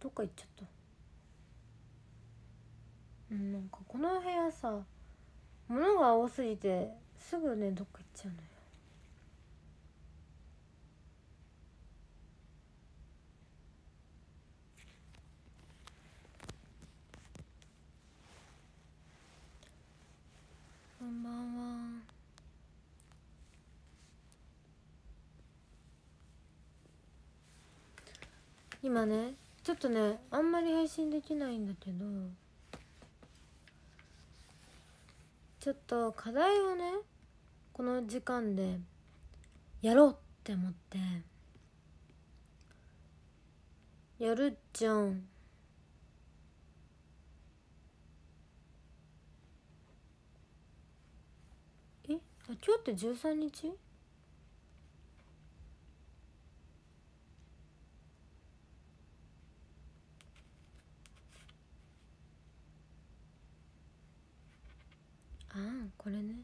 どっか行っちゃった。うんなんかこの部屋さ物が多すぎてすぐねどっか行っちゃうのよ。こんばんは。今ねちょっとねあんまり配信できないんだけどちょっと課題をねこの時間でやろうって思ってやるじゃん。え？あ今日って13日？あこれね。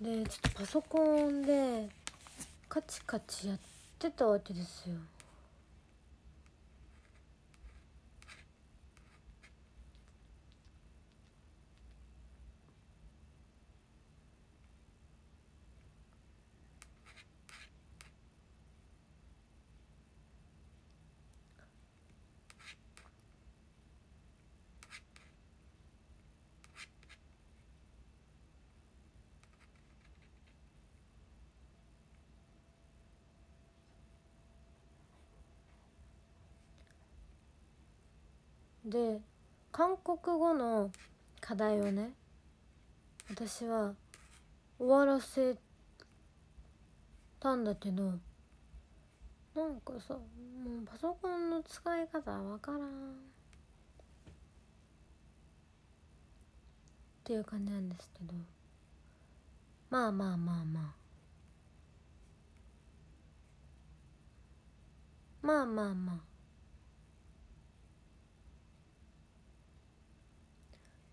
でちょっとパソコンでカチカチやってたわけですよ。で韓国語の課題をね私は終わらせたんだけどなんかさもうパソコンの使い方わからん。っていう感じなんですけど。まあまあまあまあ。まあまあまあ。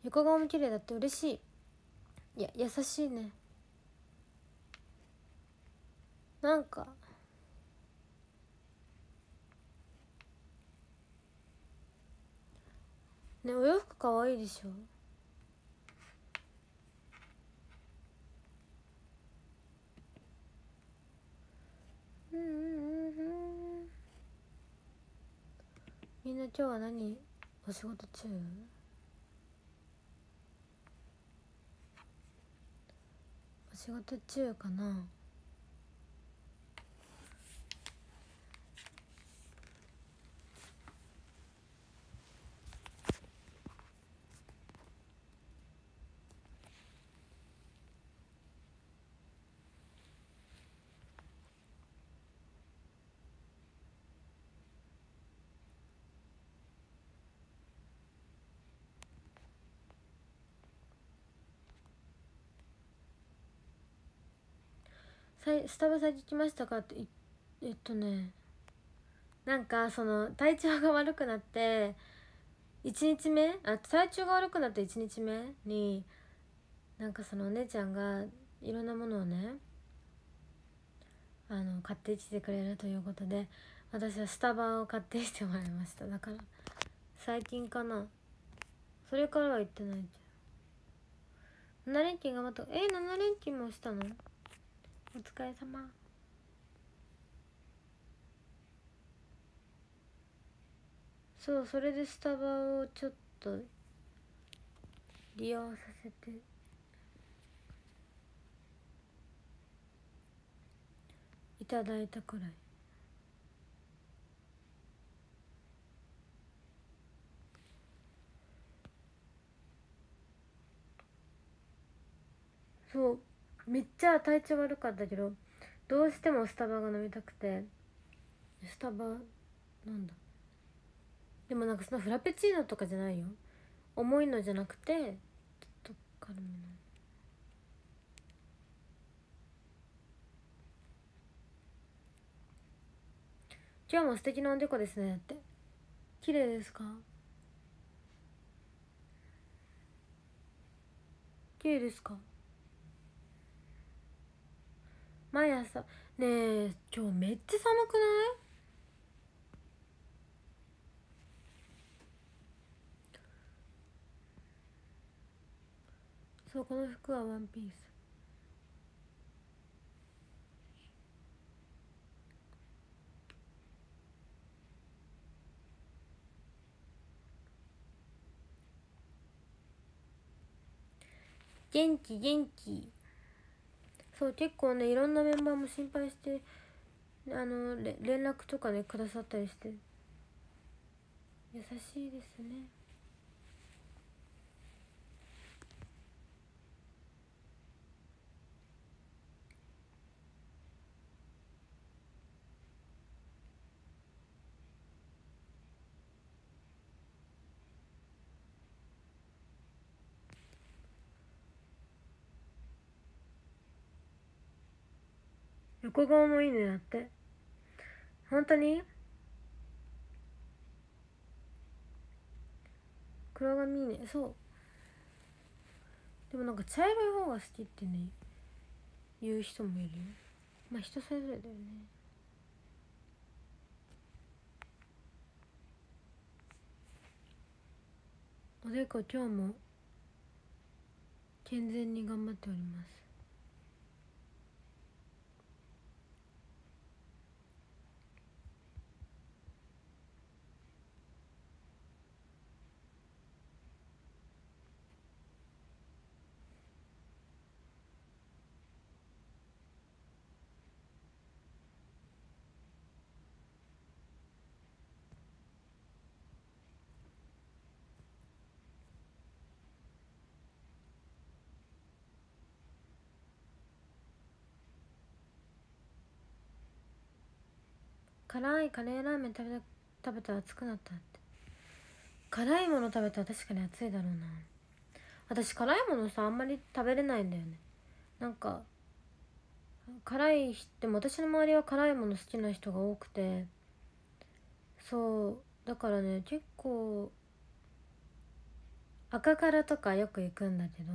横顔も綺麗だって嬉しい。いや優しいね。なんかねお洋服かわいいでしょ？ううんうんうん。みんな今日は何？お仕事中？仕事中かな。スタバ最近来ましたかってえっとねなんかその体調が悪くなって1日目あ体調が悪くなって1日目になんかそのお姉ちゃんがいろんなものをねあの買ってきてくれるということで私はスタバを買ってきてもらいました。だから最近かな。それからは行ってないじゃん。7連勤頑張ったえ7連勤もしたの？お疲れ様。そうそれでスタバをちょっと利用させて。いただいたくらい。そう。めっちゃ体調悪かったけどどうしてもスタバが飲みたくて。スタバ？なんだ？でもなんかそのフラペチーノとかじゃないよ。重いのじゃなくてちょっと軽めの。今日も素敵なおでこですねって。綺麗ですか？綺麗ですか？毎朝。ねえ今日めっちゃ寒くない？そうこの服はワンピース。元気元気。そう結構ねいろんなメンバーも心配してあの連絡とかねくださったりして。優しいですね。横顔もいいねだって。本当に？黒髪いいね。そう。でもなんか茶色い方が好きってね言う人もいるよ。まあ人それぞれだよね。おでこ今日も健全に頑張っております。辛いカレーラーメン食べた食べたら熱くなったって。辛いもの食べたら確かに熱いだろうな。私辛いものさあんまり食べれないんだよね。なんか辛いでも私の周りは辛いもの好きな人が多くて。そう。だからね結構赤辛とかよく行くんだけど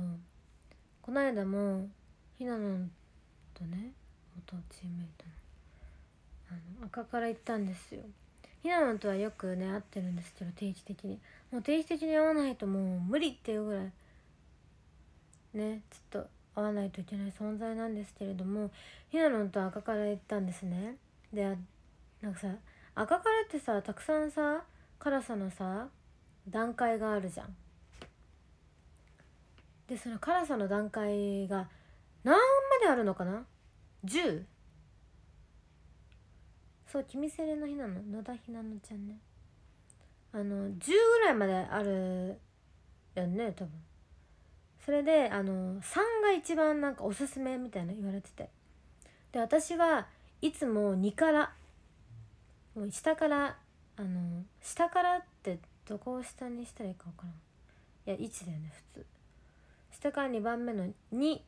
この間もひなのとね元チームメイトのあの赤から行ったんですよ。ひなのとはよくね会ってるんですけど定期的に。もう定期的に会わないともう無理っていうぐらいねちょっと会わないといけない存在なんですけれどもひなのと赤から行ったんですね。でなんかさ赤からってさたくさんさ辛さのさ段階があるじゃん。でその辛さの段階が何まであるのかな？10? そう君セレの日なの。野田ひなのちゃんねあの10ぐらいまであるやんね多分。それであの3が一番なんかおすすめみたいな言われてて。で私はいつも2からもう下からあの下からってどこを下にしたらいいか分からん。いや1だよね普通。下から2番目の2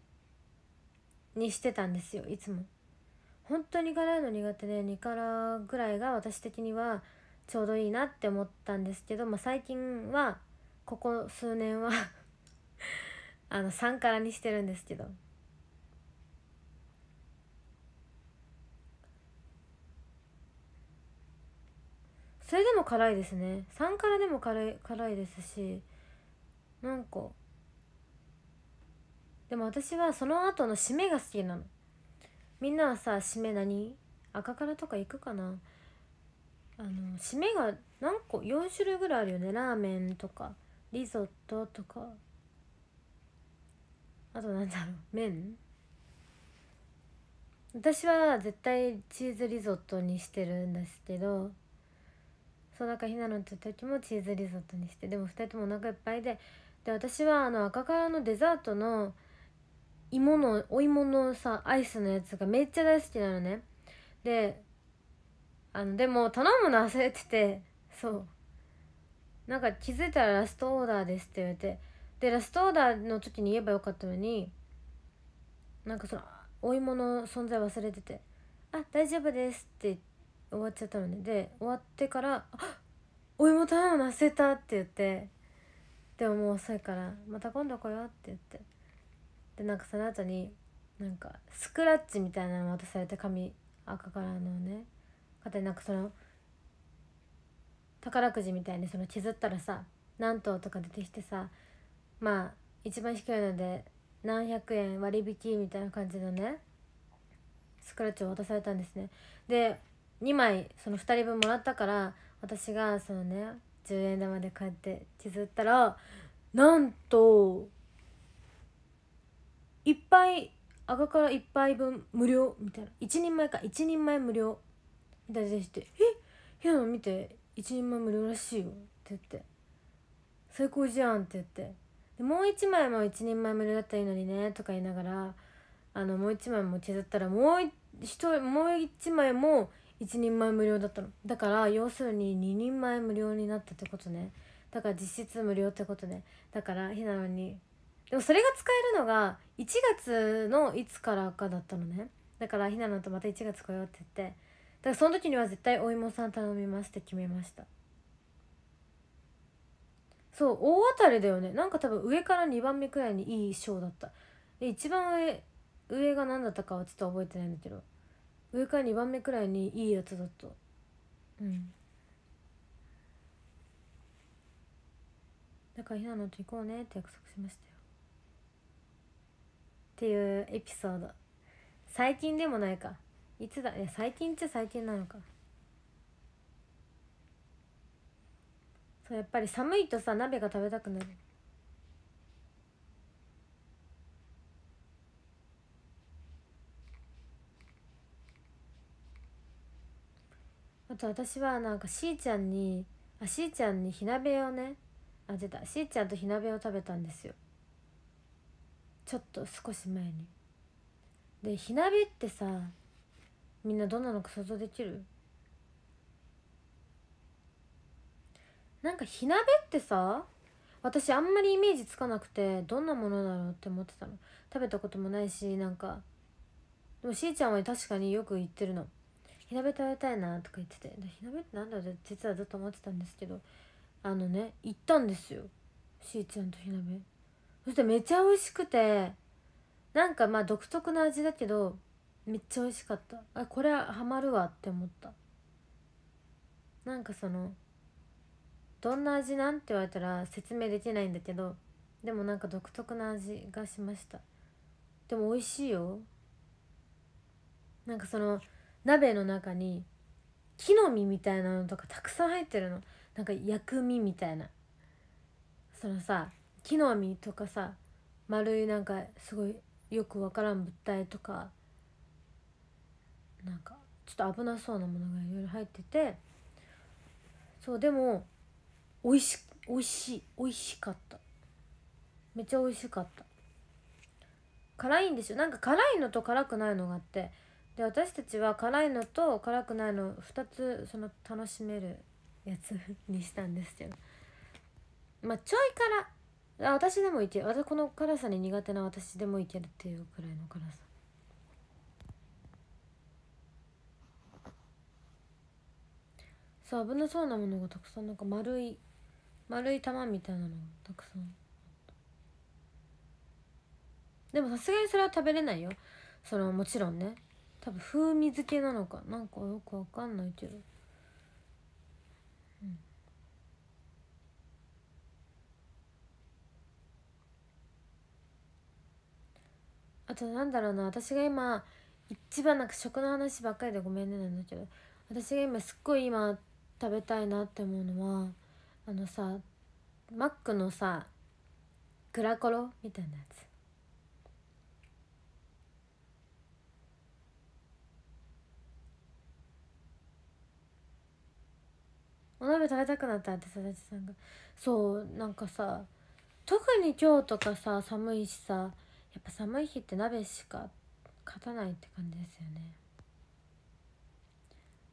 にしてたんですよいつも。本当に辛いの苦手で2辛ぐらいが私的にはちょうどいいなって思ったんですけど、まあ、最近はここ数年は あの3辛にしてるんですけど。それでも辛いですね。3辛でも辛い辛いですしなんかでも私はその後の締めが好きなの。みんなはさ締め何？赤からとか行くかな？あの締めが何個？4種類ぐらいあるよね。ラーメンとかリゾットとか。あとなんだろう？麺？私は絶対チーズリゾットにしてるんですけどそうだからひなのって時もチーズリゾットにしてでも2人ともお腹いっぱいでで私はあの赤からのデザートの芋のお芋のさアイスのやつがめっちゃ大好きなのね。であのでも頼むの忘れててそう。なんか気づいたらラストオーダーですって言われて。でラストオーダーの時に言えばよかったのになんかそのお芋の存在忘れてて「あ大丈夫です」って終わっちゃったのね。で終わってから「あお芋頼むの忘れた」って言って。でももう遅いから「また今度来よう」って言って。でなんかその後になんかスクラッチみたいなの渡されて紙赤からのね。方になんかその宝くじみたいにその削ったらさ何等とか出てきてさまあ一番低いので何百円割引みたいな感じのねスクラッチを渡されたんですね。で2枚その2人分もらったから私がそのね10円玉でこうやって削ったらなんといっぱい赤から1杯分無料みたいな。1人前か。1人前無料。みたいな出てきて「え？ひなの見て。1人前無料らしいよ」って言って「最高じゃん」って言って。でもう1枚も1人前無料だったらいいのにね。とか言いながら。あのもう1枚も削ったらもう1もう1枚も1人前無料だったの。だから要するに2人前無料になったってことね。だから実質無料ってことね。だからひなのにでもそれが使えるのが1月のいつからかだったのね。だからひなのとまた1月来ようって言って。だからその時には絶対お芋さん頼みますって決めました。そう大当たりだよね。なんか多分上から2番目くらいにいい賞だった。で一番上上が何だったかはちょっと覚えてないんだけど。上から2番目くらいにいいやつだった。うん。だからひなのと行こうねって約束しましたよ。っていうエピソード。最近でもないか。いつだ？いや最近っちゃ最近なのか。そうやっぱり寒いとさ鍋が食べたくなる。あと私はなんかしーちゃんにあしーちゃんに火鍋をねあ出た。しーちゃんと火鍋を食べたんですよ。ちょっと少し前に。で火鍋ってさみんなどんなのか想像できる？なんか火鍋ってさ私あんまりイメージつかなくてどんなものだろうって思ってたの。食べたこともないしなんか。でもしーちゃんは確かによく言ってるの。火鍋食べたいなとか言ってて。火鍋ってなんだろう実はずっと思ってたんですけど。あのね行ったんですよ。しーちゃんと火鍋。そしてめっちゃ美味しくてなんかまあ独特な味だけどめっちゃ美味しかった。あこれはハマるわって思った。なんかそのどんな味なんて言われたら説明できないんだけどでもなんか独特な味がしました。でも美味しいよ。なんかその鍋の中に木の実みたいなのとかたくさん入ってるの。なんか薬味みたいな。そのさ木の実とかさ丸いなんかすごいよくわからん物体とかなんかちょっと危なそうなものがいろいろ入っててそうでも美味し美味しい美味しかった。めっちゃ美味しかった。辛いんですよ。なんか辛いのと辛くないのがあってで私たちは辛いのと辛くないの2つその楽しめるやつにしたんですけど。まあちょい辛。あ私でもいけ私この辛さに苦手な私でもいけるっていうくらいの辛さ。そう危なそうなものがたくさんなんか丸い丸い玉みたいなのがたくさん。でもさすがにそれは食べれないよ。そのもちろんね。多分風味付けなのか。なんかよくわかんないけど。あとなんだろうな私が今一番なんか食の話ばっかりでごめんねなんだけど。私が今すっごい今食べたいなって思うのはあのさマックのさグラコロみたいなやつ。お鍋食べたくなったってさだちさんが。そうなんかさ特に今日とかさ寒いしさやっぱ寒い日って鍋しか勝たないって感じですよね。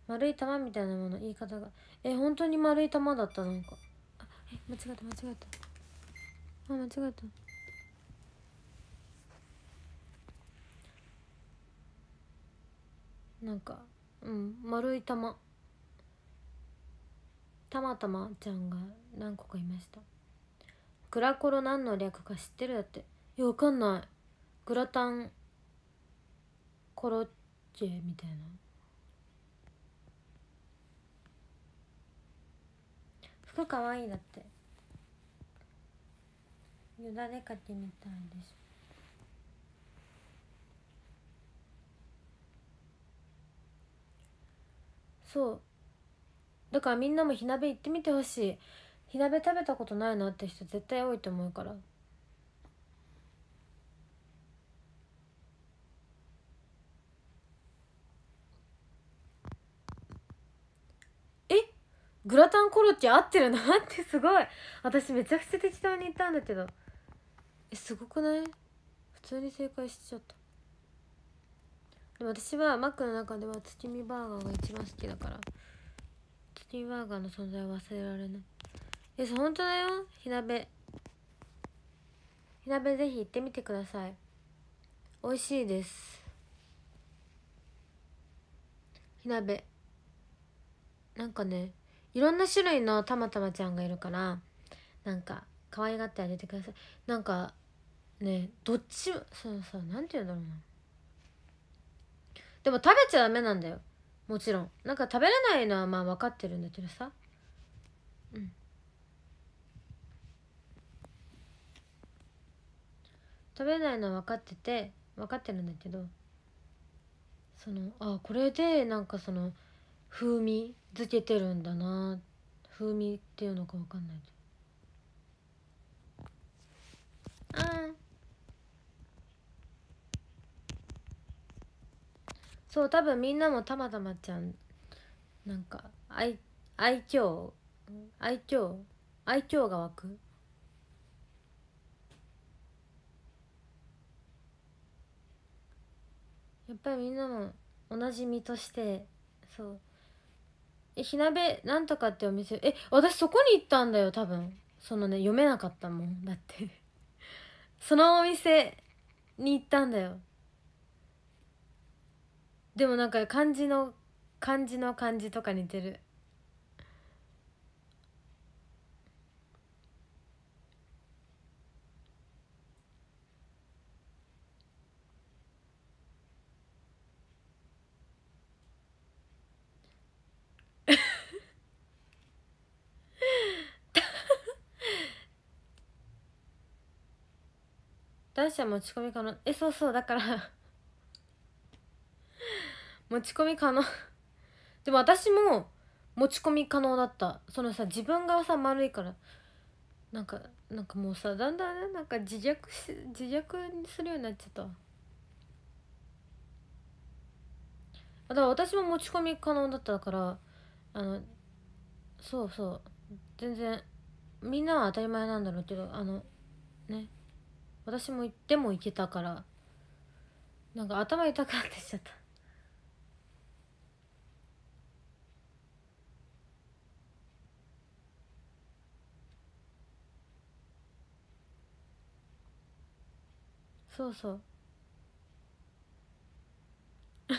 丸い玉みたいなもの言い方が。え本当に丸い玉だったなんか。あえ間違えた間違えた。あ間違えた。なんかうん丸い玉。たまたまちゃんが何個かいました。グラコロ何の略か知ってる？だって。いやわかんない。グラタンコロッケみたいな。服かわいいだって。よだれかけみたいでしょそう。だからみんなも火鍋行ってみてほしい。火鍋食べたことないなって人絶対多いと思うからえグラタンコロッケ合ってるなってすごい。私めちゃくちゃ適当に言ったんだけど。えすごくない？普通に正解しちゃった。でも私はマックの中では月見バーガーが一番好きだから。月見バーガーの存在は忘れられない。え本当だよ？火鍋。火鍋ぜひ行ってみてください。美味しいです。火鍋。なんかねいろんな種類のたまたまちゃんがいるからなんか可愛がってあげてください。なんかねどっちもそうそうなんて言うんだろうな。でも食べちゃダメなんだよ。もちろん。なんか食べれないのはまあ分かってるんだけどさ。うん。食べないのは分かってて分かってるんだけどそのあこれでなんかその風味づけてるんだな。風味っていうのか分かんないけど。ああそう多分みんなもたまたまちゃんなんか愛愛嬌？愛嬌？愛嬌が湧く？やっぱりみんなも同じ身としてそう。火鍋なんとかってお店え私そこに行ったんだよ多分。そのね読めなかったもんだって。そのお店に行ったんだよ。でもなんか漢字の漢字の漢字とか似てる。男子は持ち込み可能。えそうそうだから。持ち込み可能。でも私も持ち込み可能だった。そのさ自分がさ丸いから。なんかなんかもうさだんだんねなんか自虐し自虐にするようになっちゃった。だから私も持ち込み可能だったからあのそうそう。全然みんなは当たり前なんだろうけどあのね。私も行っても行けたからなんか頭痛くなってきちゃった。そうそう。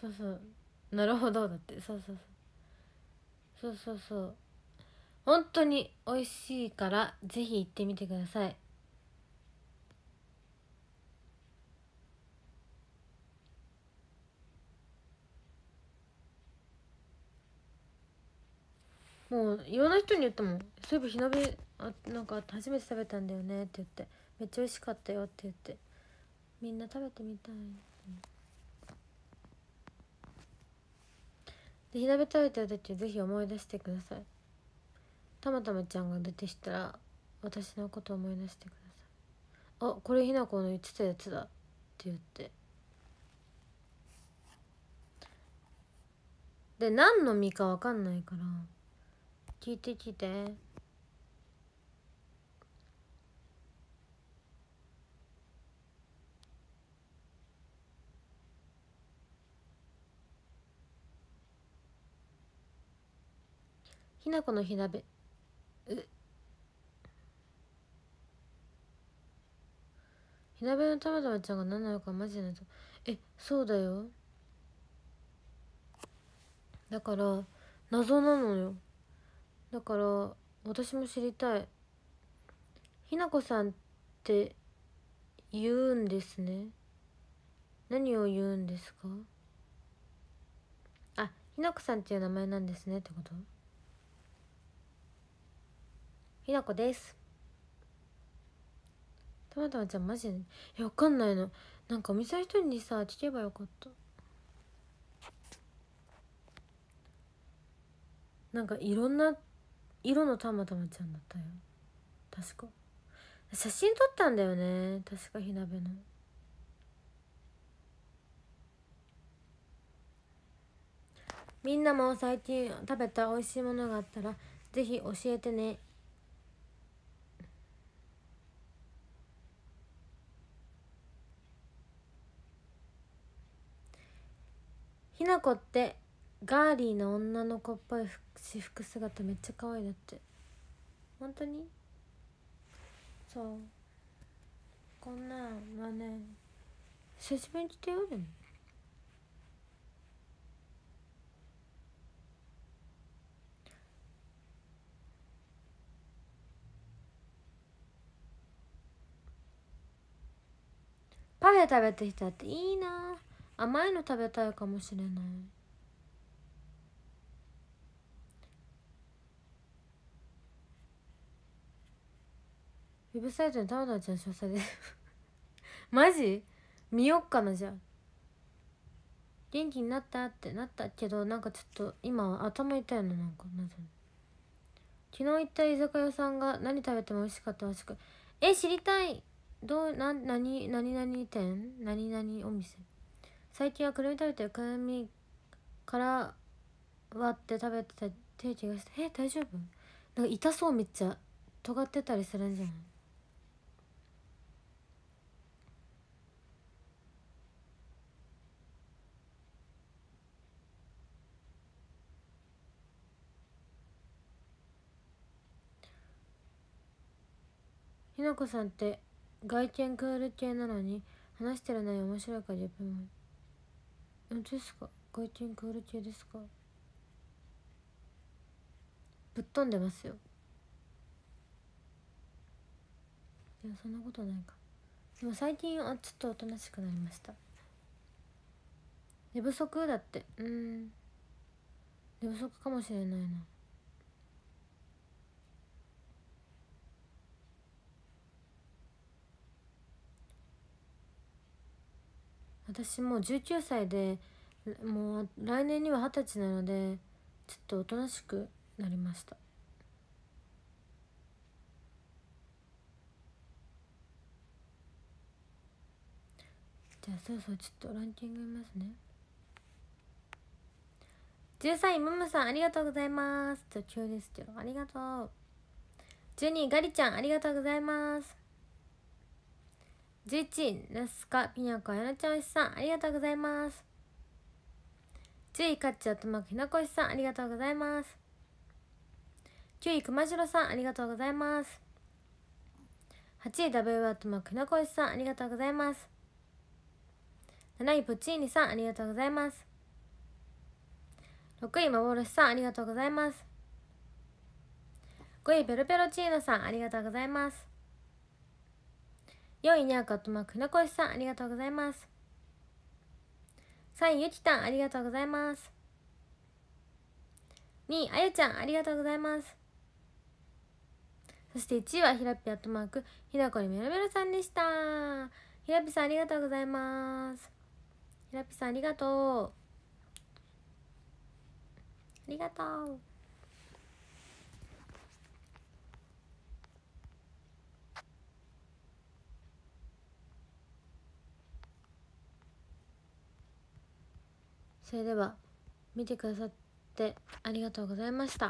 そうそう。なるほど。だってそうそうそう。そうそうそう。本当に美味しいからぜひ行ってみてください。もういろんな人に言ったもん「そういえば火鍋あなんか初めて食べたんだよね」って言って「めっちゃ美味しかったよ」って言って。みんな食べてみたい、で火鍋食べてる時ぜひ思い出してください。たまたまちゃんが出てきたら私のこと思い出してください。あこれひなこの言ってたやつだって言って。で何の実か分かんないから聞いて聞いて。ひなこの火鍋。う。火鍋のたまたまちゃんが何なのかマジでないとえそうだよ。だから謎なのよ。だから私も知りたい。ひなこさんって言うんですね。何を言うんですか？あひなこさんっていう名前なんですねってこと？ひなこです。たまたまちゃんマジでいやわかんないの。なんかお店の人にさ聞けばよかった。なんかいろんな色のたまたまちゃんだったよ。確か。写真撮ったんだよね。確か火鍋の。みんなも最近食べた美味しいものがあったらぜひ教えてね。ひなこってガーリーな女の子っぽい私服姿めっちゃ可愛いだって。本当に？そう。こんなんはね久しぶりに着てよでもパフェ食べてきたっていいな。甘いの食べたいかもしれない。ウェブサイトにたまたまちゃん詳細で。マジ？見よっかなじゃあ。元気になったって。なったけどなんかちょっと今頭痛いのなんか。なぜ昨日行った居酒屋さんが何食べても美味しかったらしくえ知りたい。どうな何何何店？何々お店？最近はくるみ食べてくるみから割って食べてた手気がしてえ大丈夫？なんか痛そうめっちゃ尖ってたりするんじゃない？ひなこさんって外見クール系なのに話してる内容面白いから自分も何ですか外見クール中ですか？ぶっ飛んでますよ。いやそんなことないか。でも最近はちょっとおとなしくなりました。寝不足だって。うん。寝不足かもしれないな。私もう19歳でもう来年には二十歳なのでちょっとおとなしくなりました。じゃあそろそろちょっとランキング見ますね。13位ムムさんありがとうございます。ちょ急ですけどありがとう。12位ガリちゃんありがとうございます。11位ナスカピニャコやなちゃんしさんありがとうございます。10位カッチアトマクひなこしさんありがとうございます。9位熊城さんありがとうございます。8位ダブルワットマクひなこしさんありがとうございます。7位プチーニさんありがとうございます。6位幻さんありがとうございます。5位ペロペロチーノさんありがとうございます。4位にゃかとまくなこしさん。ありがとうございます。3位ゆきたんありがとうございます。2位あゆちゃんありがとうございます。そして1位はひらぴアットマークひなこにメロメロさんでした。ひらぴさんありがとうございます。ひらぴさんありがとう。ありがとう。それでは見てくださってありがとうございました。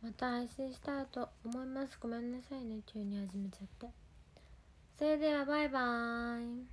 また配信したいと思います。ごめんなさいね。急に始めちゃって。それではバイバーイ。